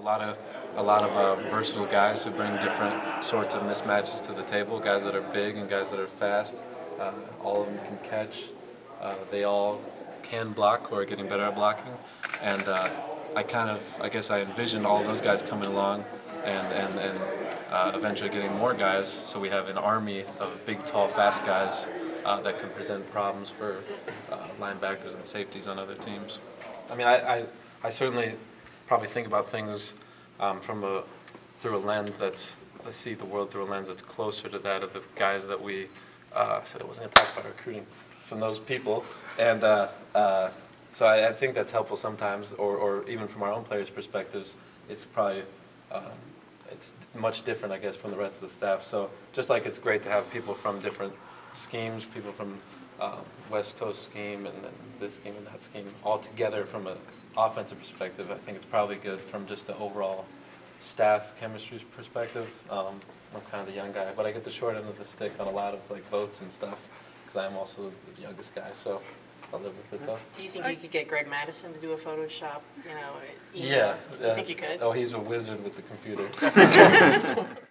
lot of a lot of uh, versatile guys who bring different sorts of mismatches to the table. Guys that are big and guys that are fast. Uh, all of them can catch. Uh, they all can block or are getting better at blocking. And uh, I kind of, I guess I envisioned all those guys coming along and, and, and uh, eventually getting more guys so we have an army of big, tall, fast guys uh, that can present problems for linebackers and safeties on other teams. I mean, I, I, I certainly probably think about things um, from a, through a lens that's, I see the world through a lens that's closer to that of the guys that we, uh, said I wasn't going to talk about recruiting from those people. And uh, uh, so I, I think that's helpful sometimes, or, or even from our own players' perspectives, it's probably, um, it's much different, I guess, from the rest of the staff. So just like it's great to have people from different schemes, people from um, West Coast scheme and then this scheme and that scheme, all together from an offensive perspective, I think it's probably good from just the overall staff chemistry perspective. Um, I'm kind of the young guy, but I get the short end of the stick on a lot of like votes and stuff, because I'm also the youngest guy, so I'll live with it though. Do you think you could get Greg Mattison to do a Photoshop, you know, it's email? Yeah. You yeah. think you could? Oh, he's a wizard with the computer.